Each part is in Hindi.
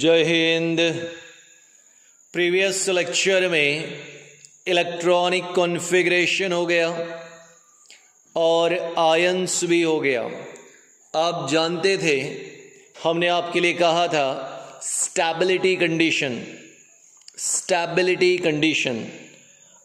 जय हिंद। प्रीवियस लेक्चर में इलेक्ट्रॉनिक कॉन्फ़िगरेशन हो गया और आयंस भी हो गया। आप जानते थे, हमने आपके लिए कहा था स्टेबिलिटी कंडीशन स्टेबिलिटी कंडीशन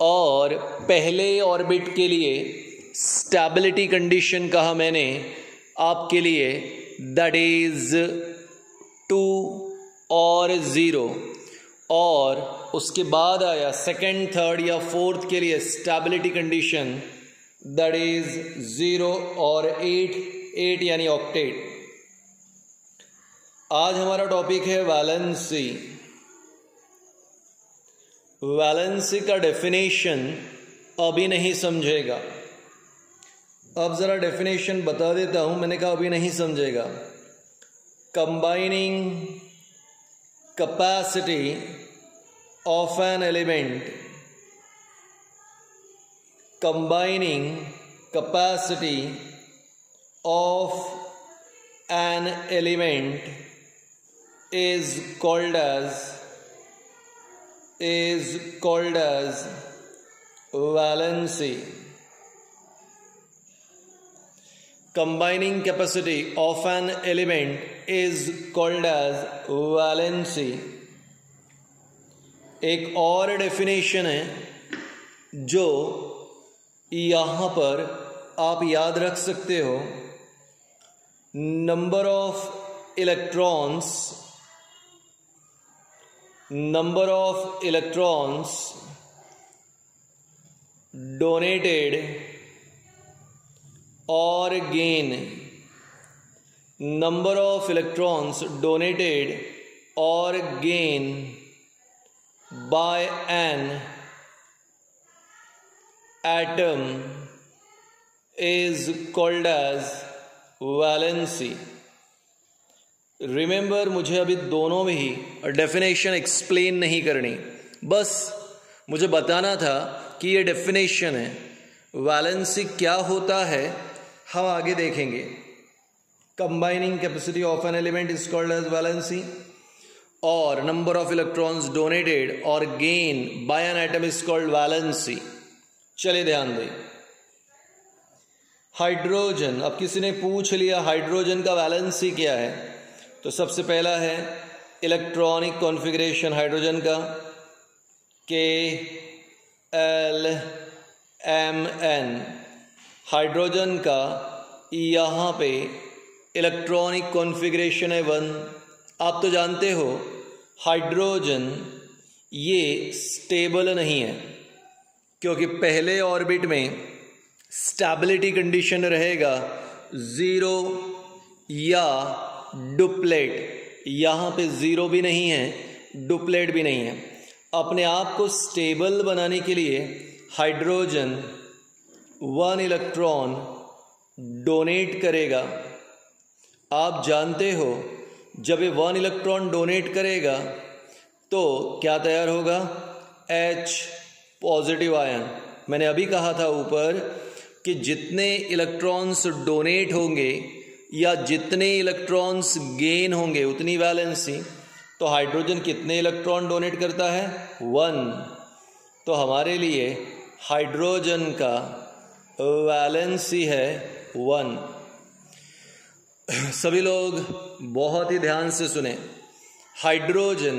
और पहले ऑर्बिट के लिए स्टेबिलिटी कंडीशन कहा मैंने आपके लिए दैट इज़ टू और ज़ीरो और उसके बाद आया सेकंड थर्ड या फोर्थ के लिए stability condition that is zero और एट एट यानी ऑक्टेट आज हमारा टॉपिक है वैलेंसी वैलेंसी का डेफिनेशन अभी नहीं समझेगा. अब ज़रा डेफिनेशन बता देता हूँ, मैंने कहा अभी नहीं समझेगा. Combining capacity of an element combining capacity of an element is called as is called as valency. combining capacity of an element is called as valency. एक और डेफिनेशन है जो यहाँ पर आप याद रख सकते हो। Number of electrons number of electrons donated और gain number of electrons donated और gain by an atom is called as valency remember मुझे अभी दोनों में ही डेफिनेशन एक्सप्लेन नहीं करनी. बस मुझे बताना था कि ये डेफिनेशन है. वैलेंसी क्या होता है? हम आगे देखेंगे। Combining capacity of an element is called as valency और नंबर ऑफ़ इलेक्ट्रॉन्स डोनेटेड और gain by an atom is called valency चलिए ध्यान दें। हाइड्रोजन अब किसी ने पूछ लिया हाइड्रोजन का वैलेंसी क्या है? तो सबसे पहला है इलेक्ट्रॉनिक कॉन्फ़िगरेशन हाइड्रोजन का। K L M N hydrogen का यहाँ पे इलेक्ट्रॉनिक कॉन्फ़िगरेशन है वन आप तो जानते हो, हाइड्रोजन ये स्टेबल नहीं है, क्योंकि पहले ऑर्बिट में स्टेबिलिटी कंडीशन रहेगा ज़ीरो या डुप्लेट यहाँ पे ज़ीरो भी नहीं है डुप्लेट भी नहीं है। अपने आप को स्टेबल बनाने के लिए हाइड्रोजन वन इलेक्ट्रॉन डोनेट करेगा। आप जानते हो, जब ये वन इलेक्ट्रॉन डोनेट करेगा तो क्या तैयार होगा? एच पॉजिटिव आयन मैंने अभी कहा था ऊपर कि जितने इलेक्ट्रॉन्स डोनेट होंगे या जितने इलेक्ट्रॉन्स गेन होंगे, उतनी वैलेंसी तो हाइड्रोजन कितने इलेक्ट्रॉन डोनेट करता है? वन। तो हमारे लिए हाइड्रोजन का वैलेंसी है वन। सभी लोग बहुत ही ध्यान से सुने। Hydrogen,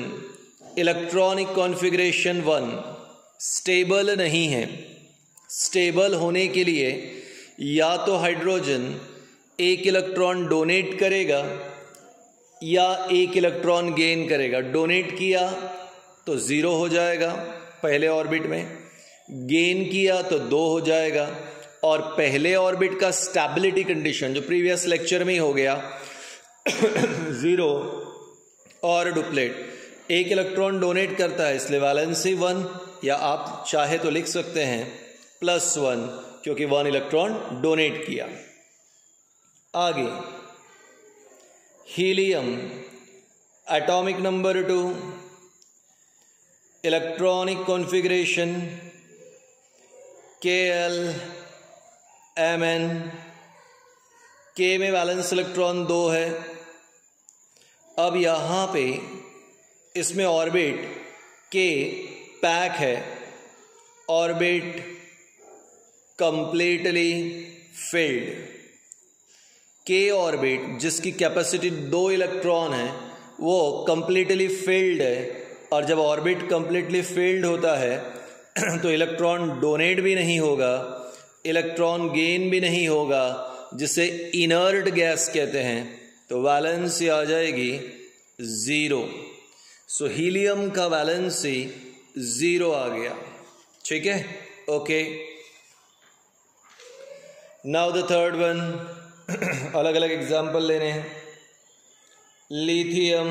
electronic configuration one, stable नहीं है। स्टेबल होने के लिए या तो हाइड्रोजन एक इलेक्ट्रॉन डोनेट करेगा या एक इलेक्ट्रॉन गेन करेगा। डोनेट किया तो ज़ीरो हो जाएगा पहले ऑर्बिट में। गेन किया तो दो हो जाएगा। और पहले ऑर्बिट का स्टेबिलिटी कंडीशन जो प्रीवियस लेक्चर में ही हो गया ज़ीरो और डुप्लेट एक इलेक्ट्रॉन डोनेट करता है इसलिए वैलेंसी वन या आप चाहे तो लिख सकते हैं प्लस वन क्योंकि वन इलेक्ट्रॉन डोनेट किया। आगे helium atomic number two electronic configuration K L M N, K में बैलेंस इलेक्ट्रॉन दो है। अब यहाँ पे इसमें ऑर्बिट के पैक है। Orbit completely filled. K orbit, जिसकी कैपेसिटी दो इलेक्ट्रॉन है, वो कंप्लीटली फिल्ड है। और जब ऑर्बिट कंप्लीटली फिल्ड होता है तो इलेक्ट्रॉन डोनेट भी नहीं होगा। इलेक्ट्रॉन गेन भी नहीं होगा, जिसे इनर्ट गैस कहते हैं तो वैलेंसी आ जाएगी ज़ीरो सो हीलियम का वैलेंसी ज़ीरो आ गया. ठीक है? Okay now the third one अलग अलग एग्ज़ाम्पल लेने हैं. Lithium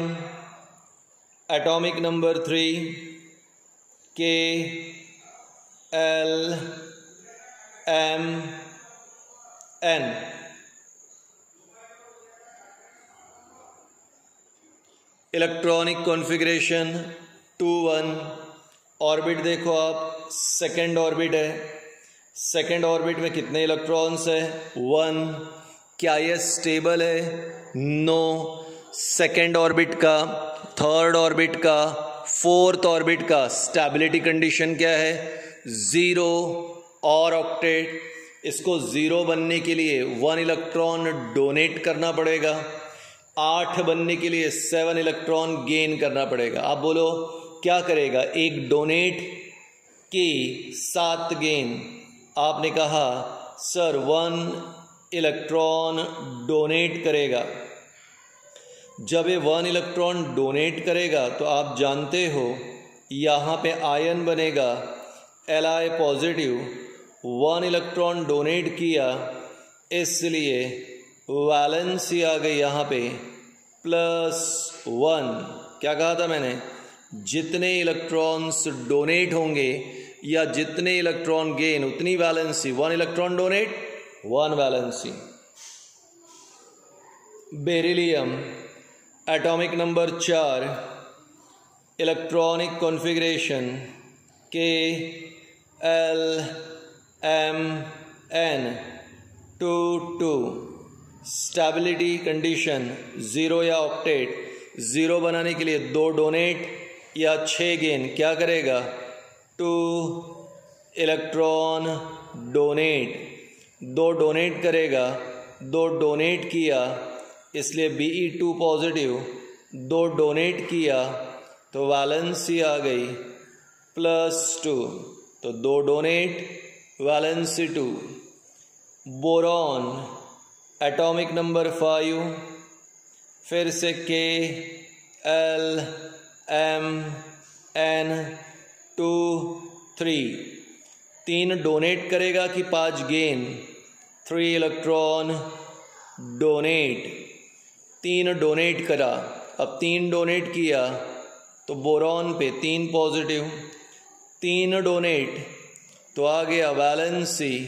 atomic number three K L M N electronic configuration two one orbit देखो आप सेकेंड ऑर्बिट है। सेकेंड ऑर्बिट में कितने इलेक्ट्रॉन्स है? वन क्या यह स्टेबल है? नो सेकेंड ऑर्बिट का थर्ड ऑर्बिट का फोर्थ ऑर्बिट का स्टेबिलिटी कंडीशन क्या है? ज़ीरो और ऑक्टेट, इसको ज़ीरो बनने के लिए वन इलेक्ट्रॉन डोनेट करना पड़ेगा। आठ बनने के लिए सेवन इलेक्ट्रॉन गेन करना पड़ेगा। आप बोलो, क्या करेगा? एक डोनेट की सात गेन। आपने कहा, सर, वन इलेक्ट्रॉन डोनेट करेगा। जब ये वन इलेक्ट्रॉन डोनेट करेगा तो आप जानते हो, यहाँ पे आयन बनेगा L I positive one electron donate किया, इसलिए वैलेंसी आ गई यहाँ पे, प्लस वन। क्या कहा था मैंने? जितने इलेक्ट्रॉन्स डोनेट होंगे या जितने इलेक्ट्रॉन गेन, उतनी valency. One electron donate, one valency. Beryllium, atomic number चार, electronic configuration, K L M N two two stability condition zero या ऑक्टेट ज़ीरो बनाने के लिए दो डोनेट या छः गेन क्या करेगा? टू इलेक्ट्रॉन डोनेट दो डोनेट करेगा. दो डोनेट किया, इसलिए बी ई टू पॉजिटिव दो डोनेट किया तो वैलेंसी आ गई. प्लस टू तो दो donate valency two boron atomic number five फिर से K L M N two three तीन डोनेट करेगा कि पाँच गेन थ्री इलेक्ट्रॉन डोनेट तीन डोनेट करा. अब तीन डोनेट किया तो बोरॉन पे तीन पॉजिटिव तीन डोनेट तो आ गया वैलेंसी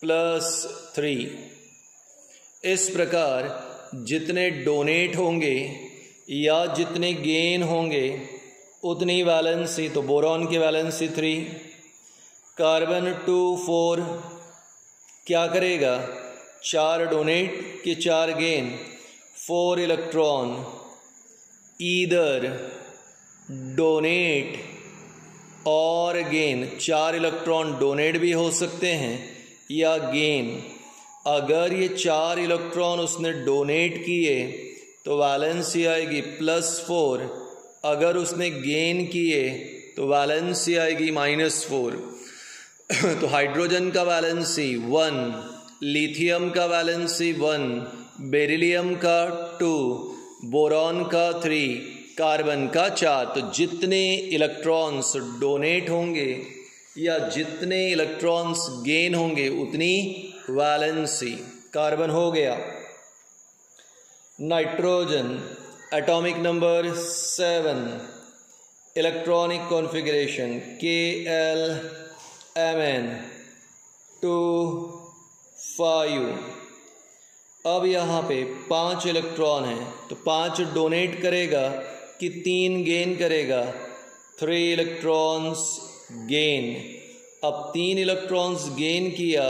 प्लस थ्री इस प्रकार जितने डोनेट होंगे या जितने गेन होंगे, उतनी वैलेंसी तो बोरॉन की valency three carbon two four क्या करेगा? चार डोनेट के चार gain four electron either donate और गेन चार इलेक्ट्रॉन डोनेट भी हो सकते हैं या गेन। अगर ये चार इलेक्ट्रॉन उसने डोनेट किए तो वैलेंसी आएगी प्लस फोर। अगर उसने गेन किए तो वैलेंसी आएगी माइनस फोर। तो हाइड्रोजन का वैलेंसी वन, लिथियम का वैलेंसी वन, बेरिलियम का टू, बोरॉन का थ्री कार्बन का चार तो जितने इलेक्ट्रॉन्स डोनेट होंगे या जितने इलेक्ट्रॉन्स गेन होंगे, उतनी वैलेंसी कार्बन हो गया। Nitrogen atomic number seven electronic configuration K L M N two five अब यहाँ पे पाँच इलेक्ट्रॉन हैं तो पाँच डोनेट करेगा कि तीन गेन करेगा। थ्री इलेक्ट्रॉन्स गेन अब तीन इलेक्ट्रॉन्स गेन किया,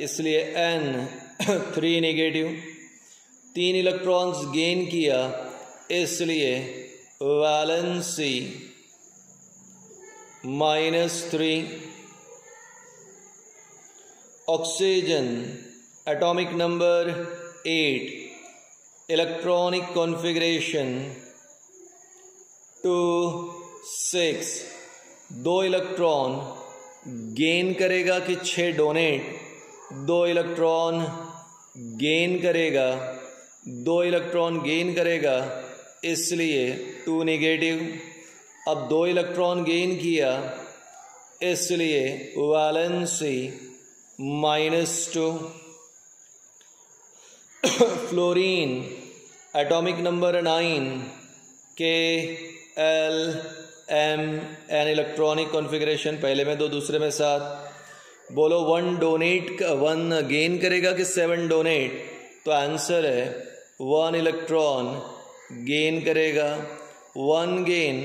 इसलिए एन थ्री नेगेटिव तीन इलेक्ट्रॉन्स गेन किया, इसलिए valency minus three oxygen atomic number eight electronic configuration two, six. दो इलेक्ट्रॉन गेन करेगा कि छः डोनेट। दो इलेक्ट्रॉन गेन करेगा। दो इलेक्ट्रॉन गेन करेगा, इसलिए टू नेगेटिव। अब दो इलेक्ट्रॉन गेन किया, इसलिए valency minus two. Fluorine, atomic number nine K L M N electronic configuration पहले में दो, दूसरे में सात। बोलो वन डोनेट वन गेन करेगा कि सेवन डोनेट तो आंसर है वन इलेक्ट्रॉन गेन करेगा। One gain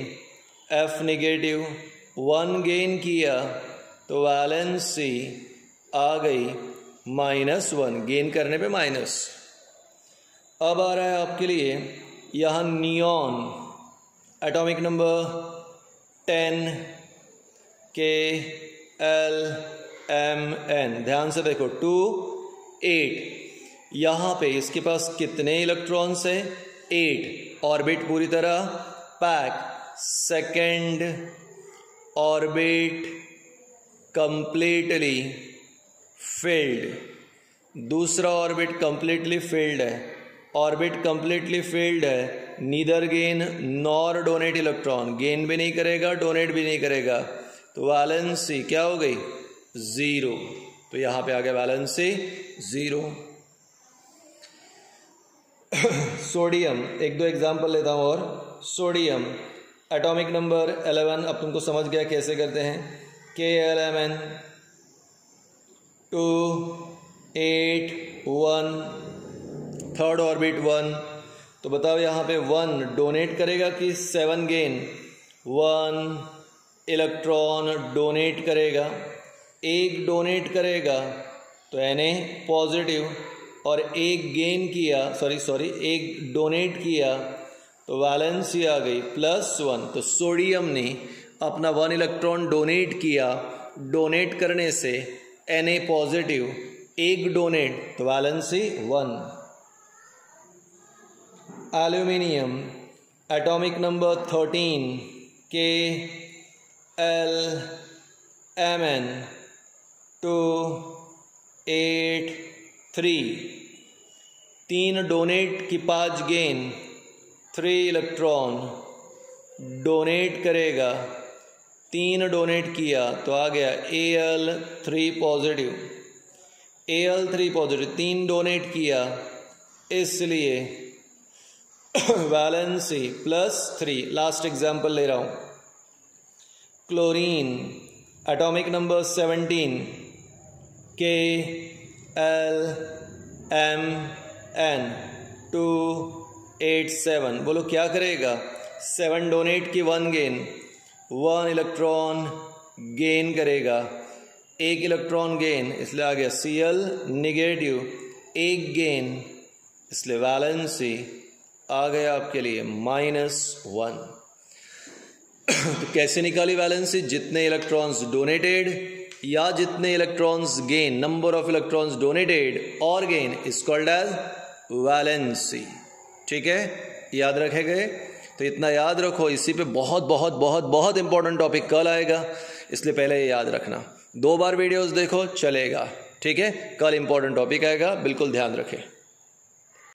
F negative one gain किया तो वैलेंसी आ गई माइनस वन गेन करने पे माइनस अब आ रहा है आपके लिए, यहाँ neon atomic number ten K L M N ध्यान से देखो टू एट यहाँ पे इसके पास कितने इलेक्ट्रॉन्स है? एट ऑर्बिट पूरी तरह pack second orbit completely filled दूसरा ऑर्बिट कंप्लीटली फिल्ड है. ऑर्बिट कंप्लीटली फिल्ड है. Neither gain, nor donate electron. Gain भी नहीं करेगा, डोनेट भी नहीं करेगा। तो वैलेंसी क्या हो गई? ज़ीरो। तो यहाँ पे आ गया वैलेंसी, ज़ीरो। सोडियम, एक दो एग्जांपल लेता हूँ और। सोडियम, एटॉमिक नंबर 11 अब तुमको समझ गया कैसे करते हैं। K L M N, two, eight, one, third orbit one तो बताओ यहाँ पे वन डोनेट करेगा कि seven gain one electron donate करेगा। एक डोनेट करेगा तो एन ए पॉजिटिव और एक गेन किया सॉरी सॉरी एक डोनेट किया तो वैलेंसी आ गई प्लस वन तो सोडियम ने अपना वन इलेक्ट्रॉन डोनेट किया। डोनेट करने से एन ए पॉजिटिव एक डोनेट तो valency one aluminium atomic number thirteen K L M N two eight three तीन डोनेट की पाँच गेन थ्री इलेक्ट्रॉन डोनेट करेगा। तीन डोनेट किया तो आ गया A L three positive A L three positive तीन डोनेट किया, इसलिए valency plus three last example ले रहा हूँ. Chlorine atomic number seventeen K L M N two eight seven बोलो, क्या करेगा? सेवन डोनेट की one gain one electron gain करेगा. एक इलेक्ट्रॉन गेन इसलिए आ गया सी एल निगेटिव एक गेन इसलिए वैलेंसी आ गया आपके लिए माइनस वन तो कैसे निकाली वैलेंसी जितने इलेक्ट्रॉन्स डोनेटेड या जितने electrons gain number of electrons donated और gain is called as valency ठीक है? याद रखे गए तो इतना याद रखो, इसी पे बहुत बहुत बहुत बहुत इंपॉर्टेंट टॉपिक कल आएगा, इसलिए पहले ये याद रखना। दो बार वीडियोस देखो, चलेगा। ठीक है? कल इंपॉर्टेंट टॉपिक आएगा, बिल्कुल ध्यान रखें।